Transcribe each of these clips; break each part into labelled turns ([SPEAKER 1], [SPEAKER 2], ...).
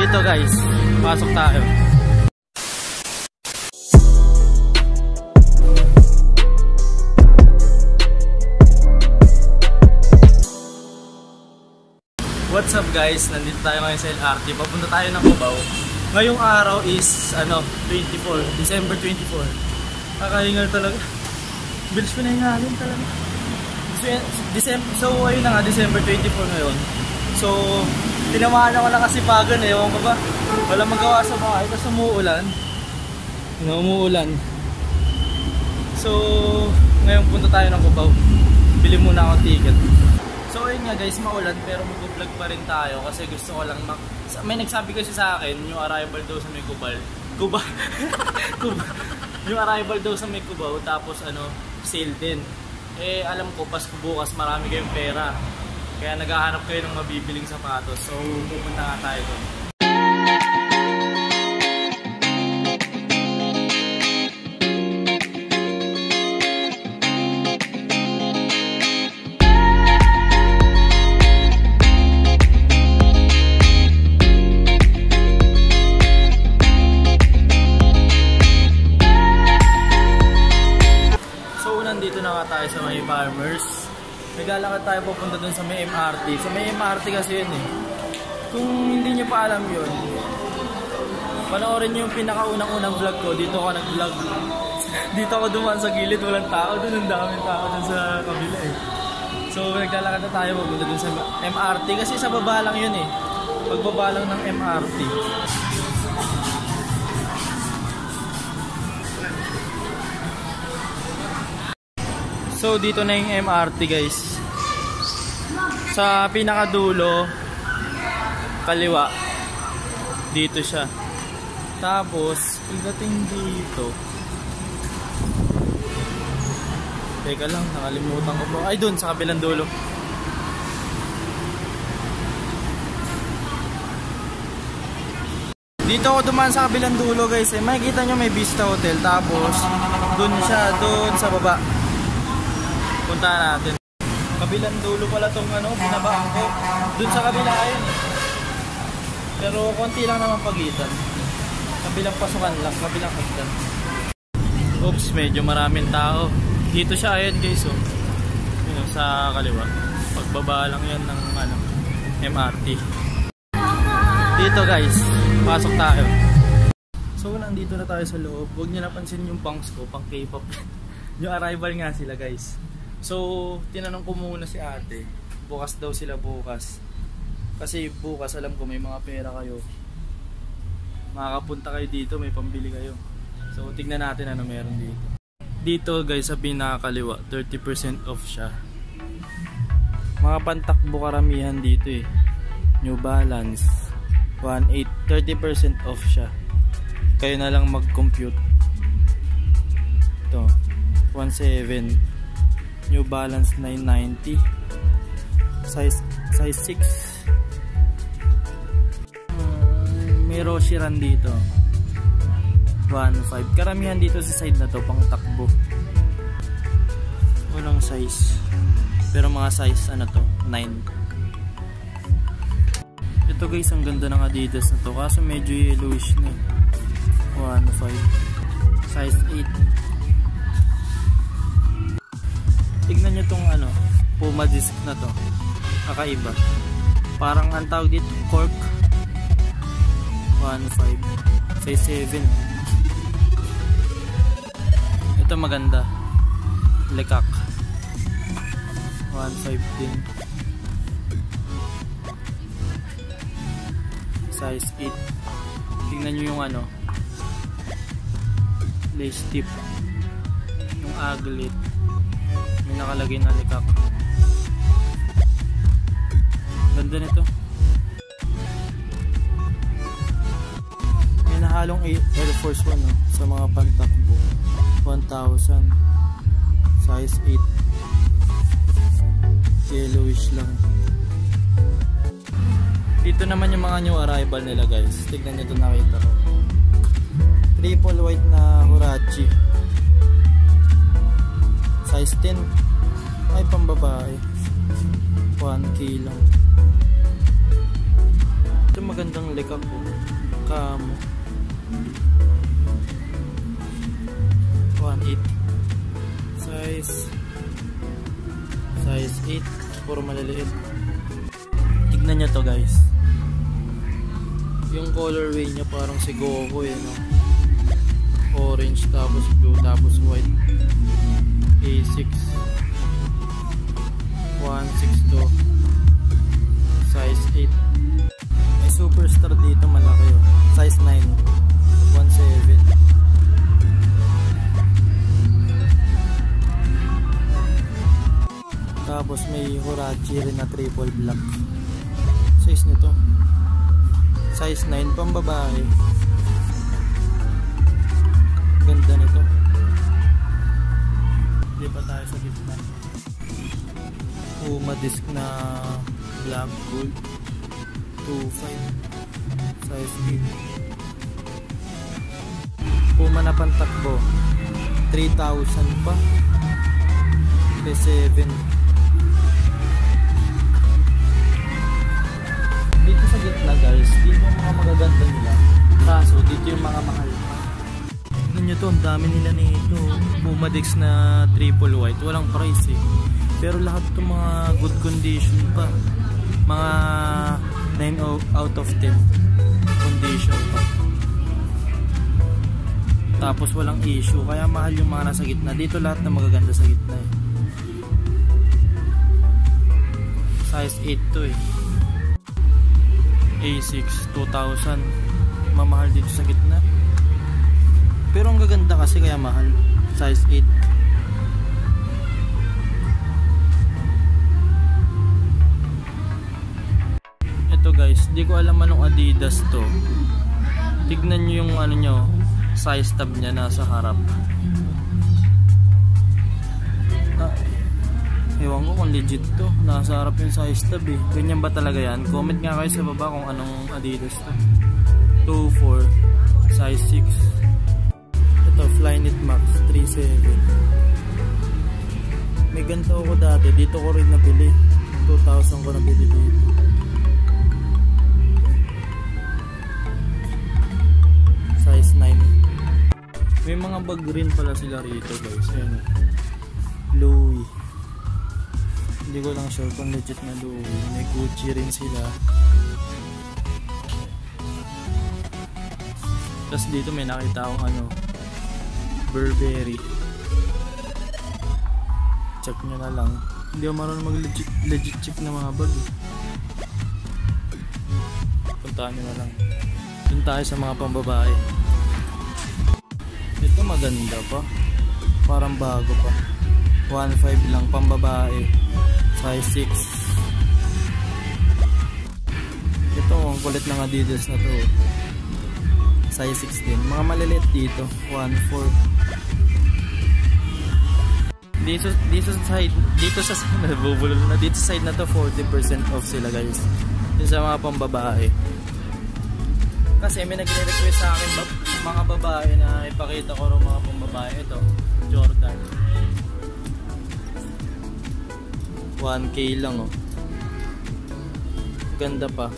[SPEAKER 1] Dito guys, pasok tayo. What's up guys? Nandito tayo ngayon sa LRT. Papunta tayo ng Cubao. Ngayong araw is ano, 24, December 24. Kakahingal talaga. Bilis ko na hingalin talaga. December, so ayun na nga, December 24 ngayon. So, tinamaan ako na kasi pagan eh. Ewan ko ba? Wala magawa sa bahay kasi umuulan. You umuulan. So, ngayon punta tayo ng Cubao. Bili muna akong ticket. So ayun nga guys, maulan pero mag-vlog pa rin tayo kasi gusto ko lang mak... May nagsabi kasi sa akin, yung arrival daw sa may. Cubal? Cubal. yung arrival daw sa may Cubao tapos ano, sale din. Eh alam ko, Pasko bukas marami kayong pera. Kaya naghahanap kayo ng mabibiling sapatos. So pupunta nga tayo doon. So nandito na tayo sa may farmers. Naglalakad tayo papunta dun sa may MRT. Sa may MRT kasi yun eh. Kung hindi nyo pa alam yun, panoorin nyo yung pinakaunang-unang vlog ko. Dito ako nag-vlog. Dito ako dumaan sa gilid, walang tao. Doon ang daming tao dun sa kabila eh. So naglalakad na tayo papunta dun sa MRT. Kasi sa baba lang yun eh. Pagbaba lang ng MRT. So dito na yung MRT guys. Sa pinakadulo kaliwa dito siya. Tapos pagdating dito Teka lang, nakalimutan ko po. Ay dun sa kabilang dulo. Dito ako dumaan sa kabilang dulo guys. Eh, makikita nyo may Vista Hotel. Tapos dun siya, dun sa baba punta natin. Kabilang dulo pala tong ano, binabaan ko. Doon sa kabila ayun. Pero konti lang naman pagitan. Kabilang pasukan lang, kabilang hagdan. Oops, medyo maraming tao. Dito siya ayun guys oh. Yun, oh, sa kaliwa. Pagbaba lang yan ng ano, MRT. Dito guys, pasok tayo. So nandito na tayo sa loob. Huwag niyo napansin yung punks ko, pang K-pop. yung arrival nga sila guys. So, tinanong ko muna si ate, bukas daw sila bukas. Kasi bukas alam ko may mga pera kayo. Makakapunta kayo dito, may pambili kayo. So, tignan natin ano meron dito. Dito guys, sa pinakakaliwa, 30% off siya. Mga pantakbo karamihan dito eh. New Balance, 1.8, 30% off siya. Kayo na lang mag-compute. Ito, 1.7 New Balance 990 size size 6 um, may Roshiran dito. 1.5 karamihan dito sa side na to pang takbo. Walang size. Pero mga size ano to 9 ito guys ang ganda ng Adidas na to. Kaso medyo yellowish na 1.5 size 8 tignan nyo tong ano Puma disc na to. Kakaiba. Parang ang tawag dito cork. 1.5 size 7 ito maganda. Lekak. 1.5 din. Size 8 tingnan nyo yung ano lace tip. Yung aglet nakalagay na likak ganda nito. May nahalong Air Force 1 no? sa mga pantakbo. 1,000 size 8 yellowish lang. Dito naman yung mga new arrival nila guys. Tignan nyo ito nakita ko. Triple white na Hurachi size 10 ay pambabae. 1k lang. Ito maganda gandang likak ko. Kamo. 1.8 size. Size 8 puro maliliit. Tignan nyo to guys. Yung colorway niya parang si Goku eh no? Orange tapos blue tapos white. A6 162 size 8 may superstar dito malaki oh size 9 17 tapos may Horachi rin na triple black. Size nito. Size 9 pang babae pa tayo sa gitna. Puma disc na black gold. 2.5 size 8 Puma na pantakbo. 3,000 pa. P7 dito sa gitna guys dito yung mga magaganda nila. Kaso dito yung mga mahal tignan nyo to ang dami nila nito. Pumadix na triple white. Walang price eh. Pero lahat to mga good condition pa. Mga 9 out of 10 condition pa. Tapos walang issue. Kaya mahal yung mga nasa gitna. Dito lahat na magaganda sa gitna eh. Size 8 to eh. A6 2000 mamahal dito sa gitna pero ang gaganda kasi kaya mahal. Size 8 ito guys di ko alam anong adidas to. Tignan nyo yung ano nyo size tab nya nasa harap. Ah, ewan ko kung legit to. Nasa harap yung size tab eh. Ganyan ba talaga yan? Comment nga kayo sa baba kung anong adidas to. 2.4 size 6 ito Flyknit Max 3.7 may ganito ako dati dito ko rin nabili. 2,000 ko nabili dito. Size 9 may mga bag rin pala sila rito guys. Ayan. Louis. Hindi ko lang sure kung legit na Louis. May Gucci rin sila. Tapos dito may nakita akong ano Burberry. Check nyo na lang. Hindi ako marunong mag legit, legit check na mga bag eh. nyo na lang. Dun tayo sa mga pambabae. Ito maganda pa. Parang bago pa. 1.5 lang pambabae. Size 6 ito ang kulit ng adidas na to. Size 16 mga maliliit dito. 1.4 dito dito sa side dito sa nabubulol na. Dito side na to 40% off sila guys. Yun sa mga pambabae. Kasi may nagre-request sa akin ba, mga babae na ipakita ko rin mga pambabae. Ito Jordan. 1k lang oh. Ganda pa.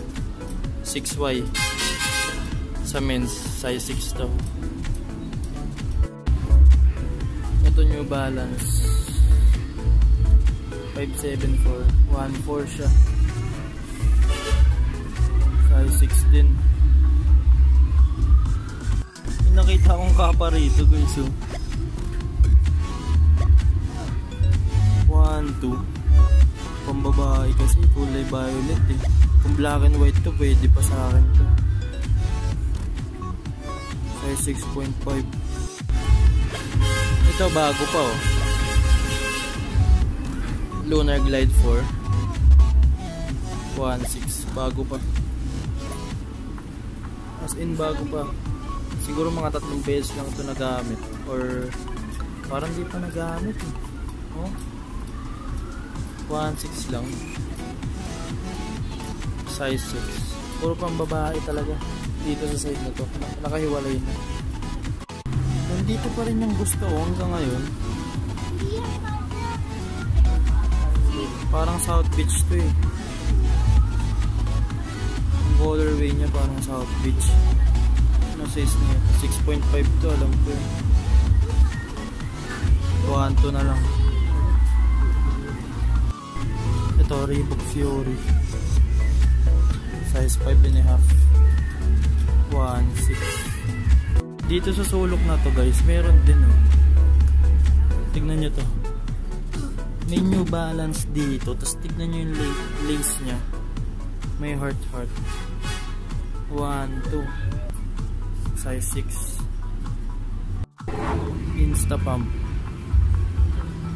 [SPEAKER 1] 6y sa men's size 6 to. Ito new balance 574 1.4 siya. Size 6 din May nakita akong kapa rito guys oh. 1, 2 pambabae kasi kulay violet eh. Kung black and white to pwede pa sa akin to. Size 6.5 ito bago pa oh Lunar Glide 4 1.6 bago pa. As in bago pa. Siguro mga tatlong beses lang ito nagamit. Or parang di pa nagamit eh. oh. 1.6 lang. Size 6 puro pang babae talaga dito sa side na to. Nakahiwalay na. Nandito pa rin yung gusto ko hanggang ngayon parang South Beach to eh colorway niya parang South Beach. Ano size niya? 6.5 to alam ko. 1 to na lang. Ito, Reebok Fury. Size 5 and a half. 1.6. Dito sa sulok na to guys, meron din oh. Tignan nyo to. May New Balance dito. Tapos tignan nyo yung la- lace niya. May heart heart. 1, 2. Size 6. Insta pump.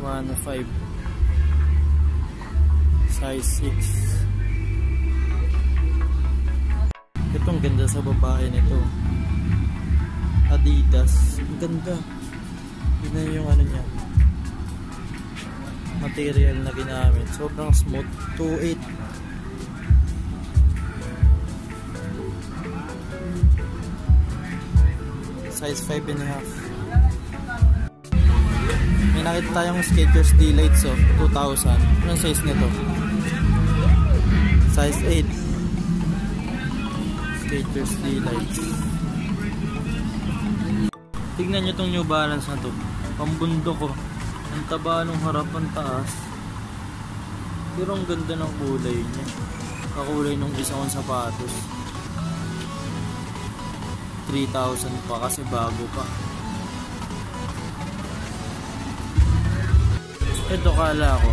[SPEAKER 1] 1, 5. Size 6. Itong ganda sa babae nito. Adidas. Ang ganda. Tignan yung ano niya. Material na ginamit. Sobrang smooth. 2.8. Size 5 and a half. May nakita tayong Skechers D-Lights oh. 2,000. Anong size nito? Size 8. Skechers D-Lights. Tignan nyo tong New Balance na to. Pambundok ko. Ang taba ng harapan taas. Pero ang ganda ng kulay niya. Kakulay nung isa kong sapatos. 3,000 pa kasi bago pa. Ito kala ko.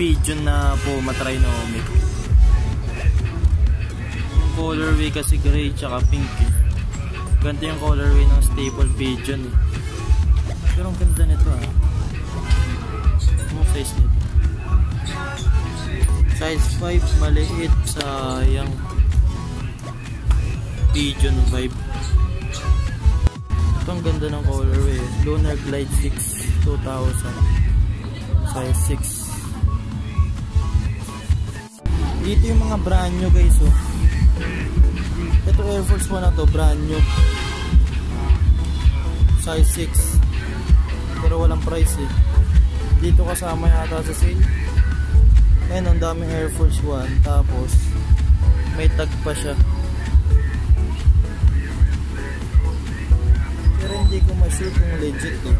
[SPEAKER 1] Pigeon na Puma Trinomic. Yung colorway kasi gray tsaka pink eh. Yung colorway ng staple pigeon eh. Pero ang ganda nito ah. Anong size nito? Size 5 maliit sayang. Pigeon vibe. Ito ang ganda ng colorway. Lunar Glide 6 2000. Size 6. Dito yung mga brand new guys oh. Ito Air Force 1 na to, brand new. Size 6. Pero walang price eh. Dito kasama yata sa sale. Ayun, ang daming Air Force 1. Tapos, may tag pa siya. Pero hindi ko ma-sure kung legit eh.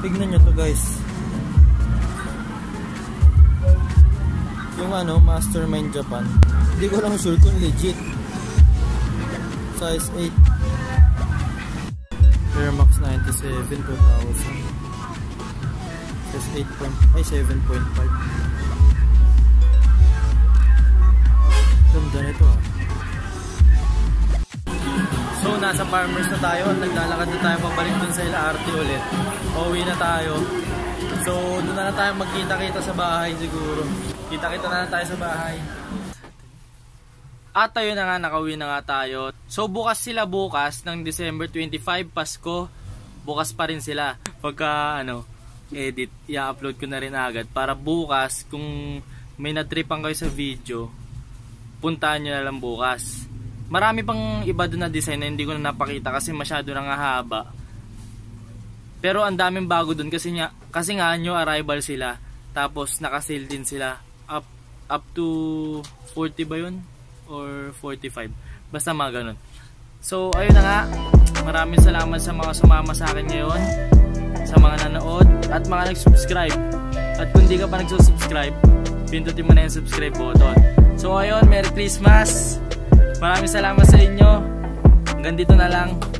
[SPEAKER 1] Tignan nyo to guys. Yung ano, Mastermind Japan. Hindi ko lang sure kung legit. Size 8. Air Max 97 2000. Size 8 point, ay 7.5. Ganda nito ah. So nasa farmers na tayo at naglalakad na tayo pabalik dun sa LRT ulit. Pauwi na tayo. So doon na lang tayo magkita-kita sa bahay siguro. Kita-kita na lang tayo sa bahay. At tayo na nga, nakauwi na nga tayo. So bukas sila bukas ng December 25, Pasko. Bukas pa rin sila. Pagka ano, edit, i-upload ko na rin agad. Para bukas, kung may natripan kayo sa video, puntahan nyo na lang bukas. Marami pang iba doon na design na hindi ko na napakita kasi masyado nang haba. Pero ang daming bago doon kasi nga kasi nga new arrival sila. Tapos naka-sale din sila up up to 40 ba 'yun or 45. Basta mga ganun. So ayun na nga. Maraming salamat sa mga sumama sa akin ngayon. Sa mga nanood at mga nag-subscribe. At kung di ka pa nagsusubscribe, pindutin mo na yung subscribe button. So ayun, Merry Christmas! Maraming salamat sa inyo. Hanggang dito na lang.